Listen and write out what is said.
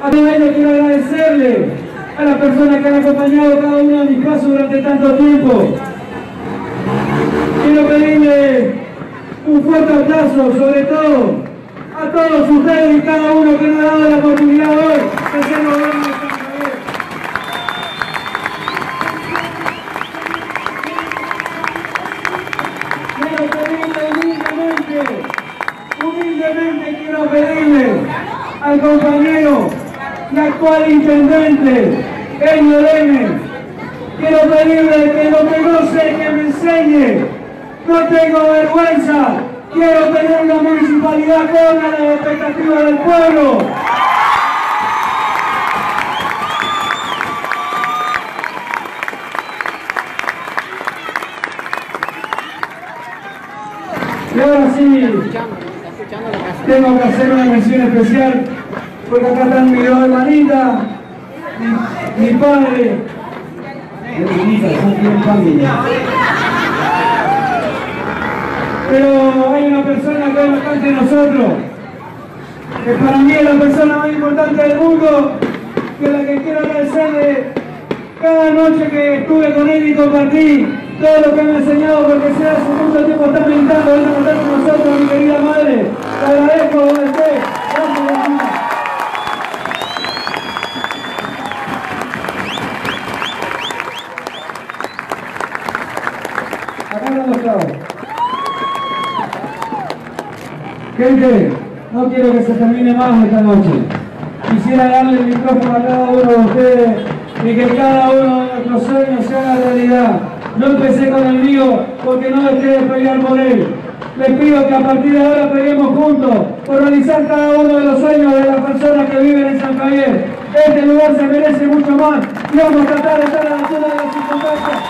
A ellos quiero agradecerle a las personas que han acompañado cada uno de mis pasos durante tanto tiempo. Quiero pedirle un fuerte abrazo, sobre todo a todos ustedes y cada uno que nos ha dado la oportunidad hoy de ser humildemente, humildemente quiero pedirle al compañero y actual intendente, Elio Leme, quiero pedirle que lo que no sé que me enseñe, no tengo vergüenza, quiero tener una municipalidad con las expectativas del pueblo. Y ahora sí, tengo que hacer una mención especial, porque acá están mi dos hermanitas, mi, mi padre. Pero hay una persona que es bastante de nosotros, que para mí es la persona más importante del mundo, que la que quiero agradecerle cada noche que estuve con él y compartí todo lo que me ha enseñado, porque sé hace mucho tiempo está militando, Gente, no quiero que se termine más esta noche. Quisiera darle el micrófono a cada uno de ustedes y que cada uno de nuestros sueños se haga realidad. No empecé con el mío porque no dejé de pelear por él. Les pido que a partir de ahora peleemos juntos por realizar cada uno de los sueños de las personas que viven en San Javier. Este lugar se merece mucho más y vamos a tratar de estar a la altura